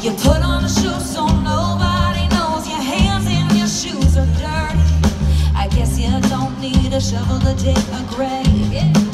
You put on a shoe so nobody knows your hands and your shoes are dirty. I guess you don't need a shovel to dig a grave.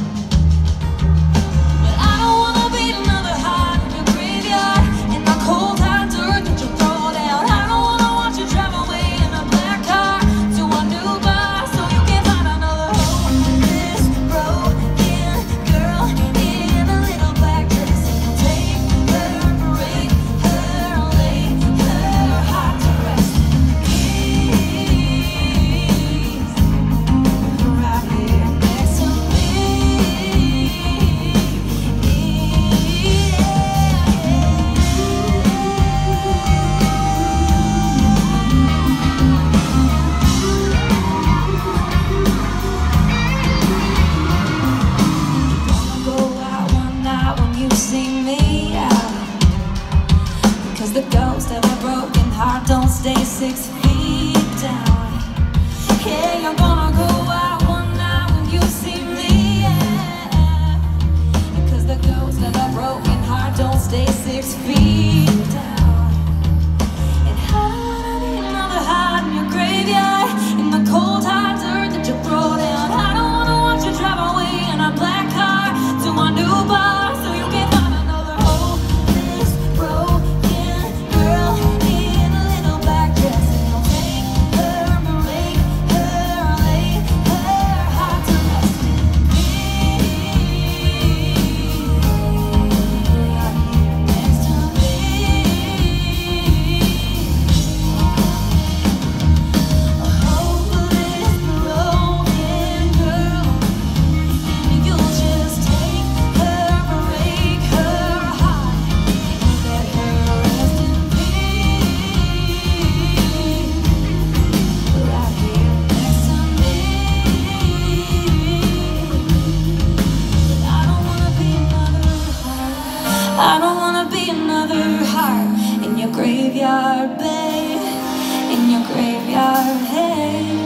six. graveyard bay, in your graveyard hey.